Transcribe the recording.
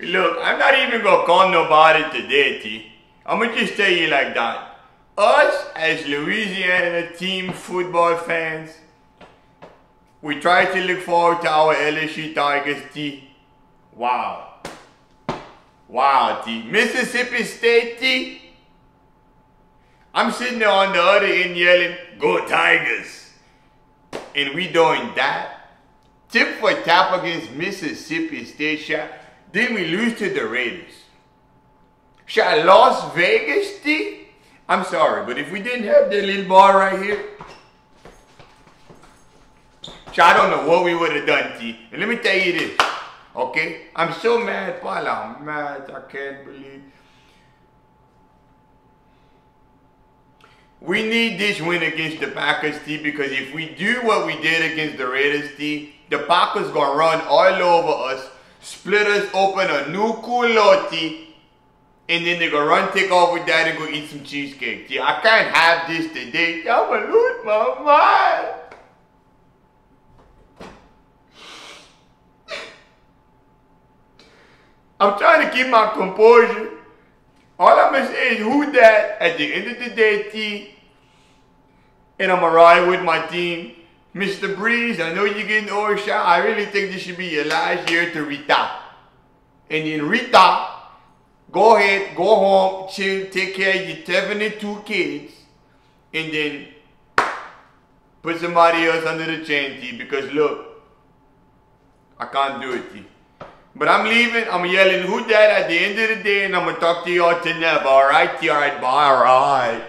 Look, I'm not even gonna call nobody today, T. I'm gonna just tell you like that. Us as Louisiana team football fans, we try to look forward to our LSU Tigers, T. Wow. Wow, T. Mississippi State, T. I'm sitting there on the other end yelling, Go Tigers. And we doing that. Tip for tap against Mississippi State shot. Then we lose to the Raiders. Shot Las Vegas, T? I'm sorry, but if we didn't have that little ball right here, I don't know what we would have done, T. And let me tell you this, okay? I'm so mad, Paula. I'm mad. I can't believe. We need this win against the Packers, T, because if we do what we did against the Raiders, T, the Packers gonna run all over us, split us open a new culotte, and then they gonna run, take off with that, and go eat some cheesecake. i can't have this today. I'm gonna lose my mind. I'm trying to keep my composure. All I'm gonna say is who that at the end of the day, T. And I'm gonna ride with my team. Mr. Brees, I know you're getting overshot. I really think this should be your last year to retire. And then retire, go ahead, go home, chill, take care of your 72 kids, and then put somebody else under the chain, T. Because look, I can't do it, T. But I'm leaving. I'm yelling, who that at the end of the day, and I'm gonna talk to y'all to never. All right, all right, bye. All right.